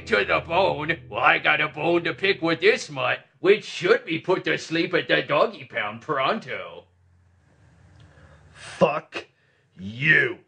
to the bone. Well, I got a bone to pick with this mutt, which should be put to sleep at the doggy pound pronto. Fuck you.